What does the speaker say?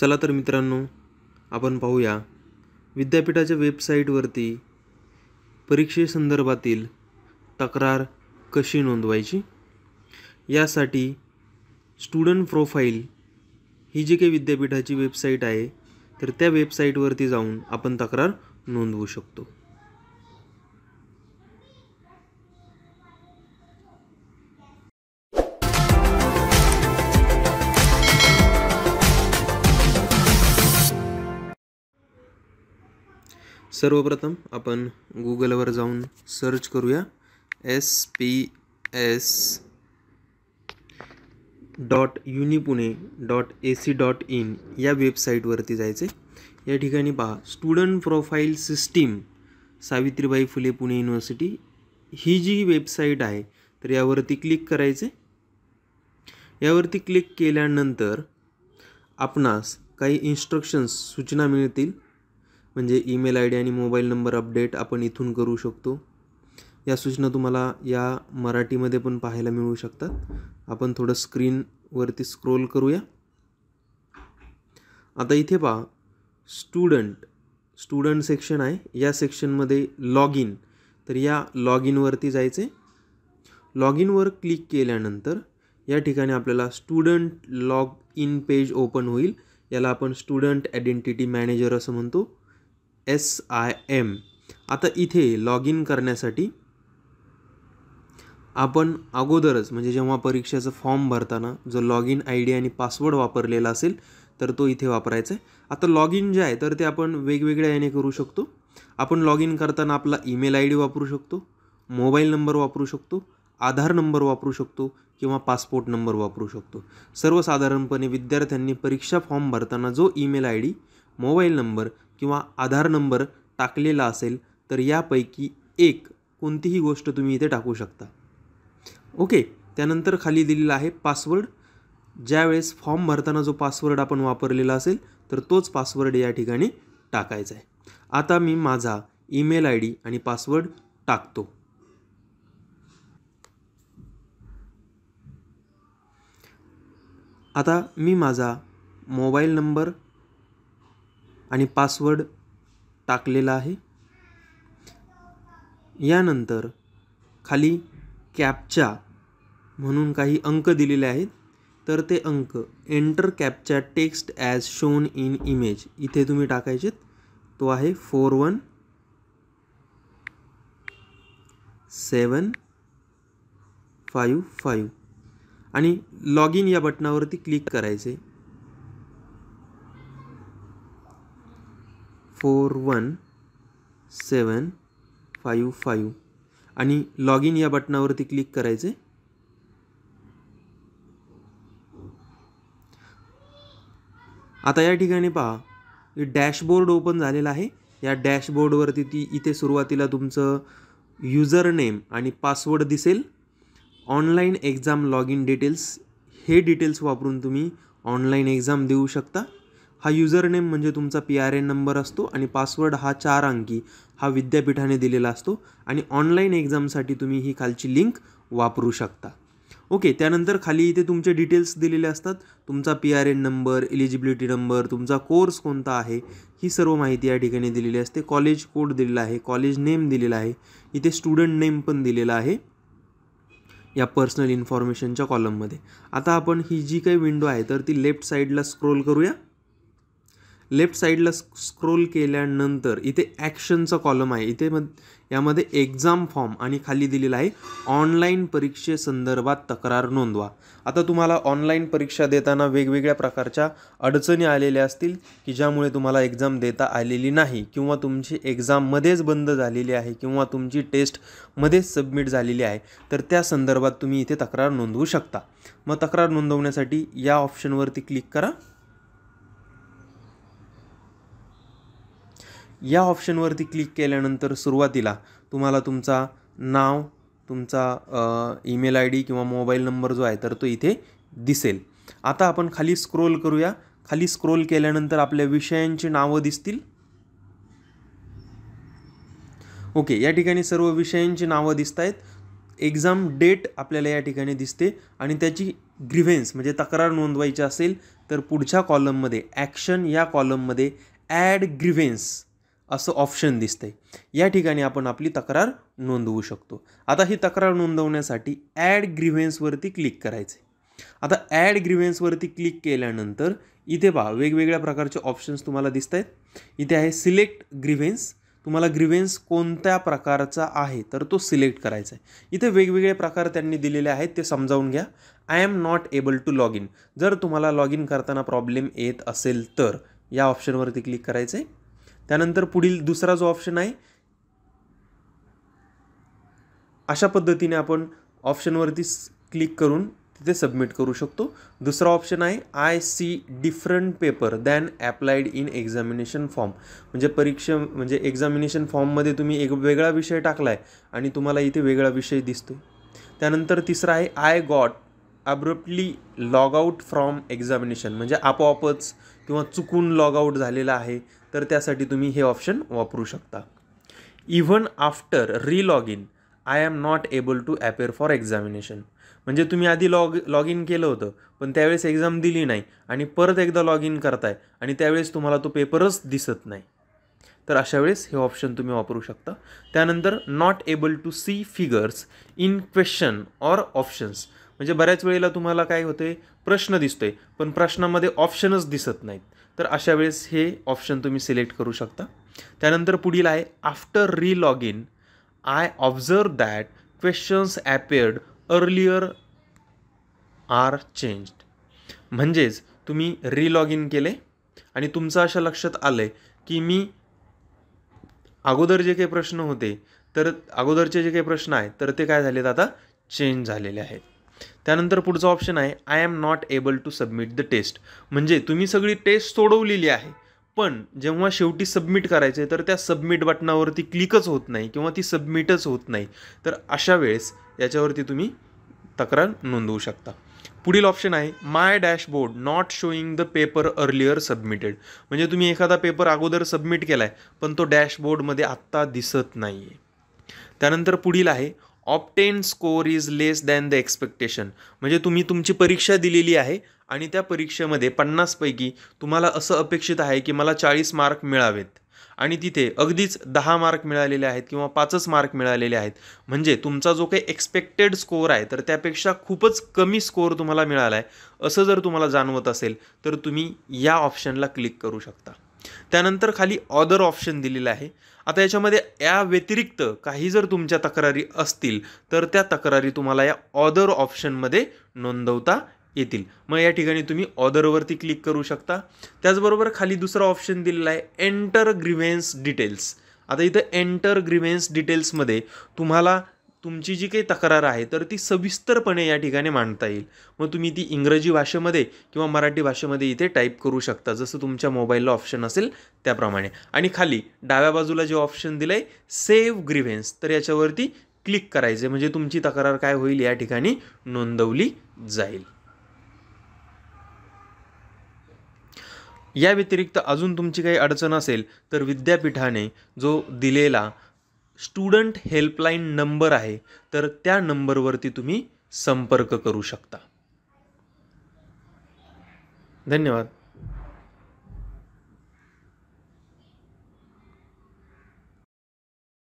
चला तर मित्रांनो आपण पाहूया. विद्यापीठाच्या वेबसाईटवरती परीक्षेसंदर्भातील तक्रार कशी नोंदवायची? यासाठी स्टुडंट प्रोफाईल ही जी काही विद्यापीठाची वेबसाईट आहे तर त्या वेबसाईटवरती जाऊन आपण तक्रार नोंदवू शकतो. सर्वप्रथम आपण गुगलवर जाऊन सर्च करूया. S P S dot uni Pune dot A C dot in या वेबसाईटवरती जायचे या ठिकाणी पहा student profile system Savitribai Phule Pune university ही जी वेबसाईट आहे तर यावरती क्लिक करायचे यावरती क्लिक केल्यानंतर आपणास काही इन्स्ट्रक्शन्स सूचना मिळतील. म्हणजे ईमेल आय डी आणि मोबाईल नंबर अपडेट आपण इथून करू शकतो. या सूचना तुम्हाला या मराठीमध्ये पण पाहायला मिळू शकतात. आपण थोडं स्क्रीनवरती स्क्रोल करूया. आता इथे पहा स्टुडंट स्टुडंट सेक्शन आहे. या सेक्शनमध्ये लॉग इन तर या लॉग इनवरती जायचे. लॉग इनवर क्लिक केल्यानंतर या ठिकाणी आपल्याला student log in page open होईल. याला आपण स्टुडंट आयडेंटिटी मॅनेजर असं म्हणतो. S I M. आता इथे लॉग इन करण्यासाठी आपण अगोदरच म्हणजे जेव्हा परीक्षेचं फॉर्म भरताना जो लॉग इन आय डी आणि पासवर्ड वापरलेला असेल तर तो इथे वापरायचा आहे. आता लॉग इन जे आहे तर ते आपण वेगवेगळ्या याने करू शकतो. आपण लॉग इन करताना आपला ईमेल आय डी वापरू शकतो मोबाईल नंबर वापरू शकतो आधार नंबर वापरू शकतो किंवा पासपोर्ट नंबर वापरू शकतो. सर्वसाधारणपणे विद्यार्थ्यांनी परीक्षा फॉर्म भरताना जो email I D mobile number किंवा आधार नंबर टाकलेला असेल तर यापैकी एक कोणतीही गोष्ट तुम्ही इथे टाकू शकता. ओके त्यानंतर खाली दिलेला आहे पासवर्ड. ज्यावेळेस फॉर्म भरताना जो पासवर्ड आपण वापरलेला असेल तर तोच पासवर्ड या ठिकाणी टाकायचा आहे. आता मी माझा ईमेल आय डी आणि पासवर्ड टाकतो. आता मी माझा मोबाईल नंबर आणि पासवर्ड टाकलेला आहे. यानंतर खाली कॅपचा म्हणून काही अंक दिलेले आहेत. तर ते अंक enter captcha text as shown in image इथे तुम्ही टाकायचेत. तो आहे four one seven five five आणि लॉग इन या बटनावरती क्लिक करायचे. Four one seven five five. आणि लॉग इन या बटनावरती क्लिक करायचे. आता या ठिकाणी पहा डॅशबोर्ड ओपन झालेला आहे. या डॅशबोर्डवरती ती इथे सुरुवातीला तुमचं युजर नेम आणि पासवर्ड दिसेल. Online exam log in details हे डिटेल्स वापरून तुम्ही ऑनलाईन एक्झाम देऊ शकता. हा युजर नेम म्हणजे तुमचा पी आर एन नंबर असतो आणि पासवर्ड हा चार अंकी हा विद्यापीठाने दिलेला असतो आणि ऑनलाईन एक्झामसाठी तुम्ही ही खालची लिंक वापरू शकता. ओके त्यानंतर खाली इथे तुमचे डिटेल्स दिलेले असतात. तुमचा P R N number eligibility number तुमचा कोर्स कोणता आहे ही सर्व माहिती या ठिकाणी दिलेली असते. कॉलेज कोड दिलेला आहे कॉलेज नेम दिलेला आहे. इथे स्टुडंट नेम पण दिलेला आहे या पर्सनल इन्फॉर्मेशनच्या कॉलममध्ये आता आपण ही जी काही विंडो आहे तर ती लेफ्ट साईडला स्क्रोल करूया. लेफ्ट साईडला स्क्रोल केल्यानंतर इथे ॲक्शनचा कॉलम आहे. इथे मग यामध्ये एक्झाम फॉर्म आणि खाली दिलेला आहे ऑनलाईन परीक्षेसंदर्भात तक्रार नोंदवा. आता तुम्हाला ऑनलाईन परीक्षा देताना वेगवेगळ्या प्रकारच्या अडचणी आलेल्या असतील की ज्यामुळे तुम्हाला एक्झाम देता आलेली नाही किंवा तुमची एक्झाममध्येच बंद झालेली आहे किंवा तुमची टेस्टमध्येच सबमिट झालेली आहे तर त्या संदर्भात तुम्ही इथे तक्रार नोंदवू शकता. मग तक्रार नोंदवण्यासाठी या ऑप्शनवरती क्लिक करा. या ऑप्शनवरती क्लिक केल्यानंतर सुरुवातीला तुम्हाला तुमचा नाव तुमचा ईमेल आय डी किंवा मोबाईल नंबर जो आहे तर तो इथे दिसेल. आता आपण खाली स्क्रोल करूया. खाली स्क्रोल केल्यानंतर आपल्या विषयांची नावं दिसतील. ओके या ठिकाणी सर्व विषयांची नावं दिसत आहेत एक्झाम डेट आपल्याला या ठिकाणी दिसते आणि त्याची ग्रिव्हेन्स म्हणजे तक्रार नोंदवायची असेल तर पुढच्या कॉलममध्ये ॲक्शन या कॉलममध्ये ॲड ग्रिव्हेन्स असं ऑप्शन दिसतंय. या ठिकाणी आपण आपली तक्रार नोंदवू शकतो. आता ही तक्रार नोंदवण्यासाठी ॲड ग्रिव्हेन्सवरती क्लिक करायचे आता ॲड ग्रिव्हेन्सवरती क्लिक केल्यानंतर इथे पहा वेगवेगळ्या प्रकारचे ऑप्शन्स तुम्हाला दिसत आहेत इथे आहे सिलेक्ट ग्रिव्हेन्स तुम्हाला ग्रिव्हेन्स कोणत्या प्रकारचा आहे तर तो सिलेक्ट करायचा आहे इथे वेगवेगळे प्रकार त्यांनी दिलेले आहेत ते समजावून घ्या. I am not able to log in जर तुम्हाला लॉग इन करताना प्रॉब्लेम येत असेल तर या ऑप्शनवरती क्लिक करायचं आहे त्यानंतर पुढील दुसरा जो ऑप्शन आहे अशा पद्धतीने आपण ऑप्शनवरती क्लिक करून तिथे सबमिट करू शकतो. दुसरा ऑप्शन आहे I see different paper than applied in examination form म्हणजे परीक्षा म्हणजे एक्झामिनेशन फॉर्ममध्ये तुम्ही एक वेगळा विषय टाकला आहे आणि तुम्हाला इथे वेगळा विषय दिसतो त्यानंतर तिसरा आहे I got abruptly log out from examination म्हणजे आपोआपच किंवा चुकून लॉग आउट झालेला आहे. तर त्यासाठी तुम्ही हे ऑप्शन वापरू शकता. Even after re log in I am not able to appear for examination म्हणजे तुम्ही आधी लॉग लॉग इन केलं होतं पण त्यावेळेस एक्झाम दिली नाही आणि परत एकदा लॉग इन करताय आणि त्यावेळेस तुम्हाला तो पेपरच दिसत नाही. तर अशा वेळेस हे ऑप्शन तुम्ही वापरू शकता. त्यानंतर not able to see figures in question or options म्हणजे बऱ्याच वेळेला तुम्हाला काय होते प्रश्न दिसतोय पण प्रश्नामध्ये ऑप्शनच दिसत नाहीत. तर अशा वेळेस हे ऑप्शन तुम्ही सिलेक्ट करू शकता. त्यानंतर पुढील आहे after re log in I observe that questions appeared earlier are changed म्हणजेच तुम्ही री लॉग इन केले आणि तुमचं अशा लक्षात आलं आहे की मी अगोदर जे काही प्रश्न होते तर अगोदरचे जे काही प्रश्न आहेत तर ते काय झालेत आता? चेंज झालेले आहेत. त्यानंतर पुढचा ऑप्शन आहे I am not able to submit the test म्हणजे तुम्ही सगळी टेस्ट सोडवलेली आहे पण जेव्हा शेवटी सबमिट करायचं आहे तर त्या सबमिट बटनावरती क्लिकच होत नाही किंवा ती सबमिटच होत नाही. तर अशा वेळेस याच्यावरती तुम्ही तक्रार नोंदवू शकता. पुढील ऑप्शन आहे my dashboard not showing the paper earlier submitted म्हणजे तुम्ही एखादा पेपर अगोदर सबमिट केला आहे पण तो डॅशबोर्डमध्ये आत्ता दिसत नाही आहे त्यानंतर पुढील आहे obtain score is less than the expectation म्हणजे तुम्ही तुमची परीक्षा दिलेली आहे आणि त्या परीक्षेमध्ये पन्नासपैकी तुम्हाला असं अपेक्षित आहे की मला चाळीस मार्क मिळावेत. आणि तिथे अगदीच दहा मार्क मिळालेले आहेत किंवा पाचच मार्क मिळालेले आहेत. म्हणजे तुमचा जो काही एक्सपेक्टेड स्कोअर आहे तर त्यापेक्षा खूपच कमी स्कोअर तुम्हाला मिळाला आहे असं जर तुम्हाला जाणवत असेल तर तुम्ही या ऑप्शनला क्लिक करू शकता. त्यानंतर खाली ऑदर ऑप्शन दिलेलं आहे. आता याच्यामध्ये या व्यतिरिक्त काही जर तुमच्या तक्रारी असतील तर त्या तक्रारी तुम्हाला या ऑदर ऑप्शनमध्ये नोंदवता येतील. मग या ठिकाणी तुम्ही ऑदरवरती क्लिक करू शकता. त्याचबरोबर खाली दुसरा ऑप्शन दिलेला आहे एंटर ग्रिव्हेन्स डिटेल्स आता इथं एंटर ग्रिव्हेन्स डिटेल्समध्ये तुम्हाला तुमची जी काही तक्रार आहे तर ती सविस्तरपणे या ठिकाणी मांडता येईल. मग तुम्ही ती इंग्रजी भाषेमध्ये किंवा मराठी भाषेमध्ये इथे टाईप करू शकता जसं तुमच्या मोबाईलला ऑप्शन असेल त्याप्रमाणे. आणि खाली डाव्या बाजूला जे ऑप्शन दिलं आहे सेव्ह ग्रिव्हेन्स तर याच्यावरती क्लिक करायचे म्हणजे तुमची तक्रार काय होईल या ठिकाणी नोंदवली जाईल. या व्यतिरिक्त अजून तुमची काही अडचण असेल तर विद्यापीठाने जो दिलेला स्टुडंट हेल्पलाईन नंबर आहे तर त्या नंबरवरती तुम्ही संपर्क करू शकता. धन्यवाद.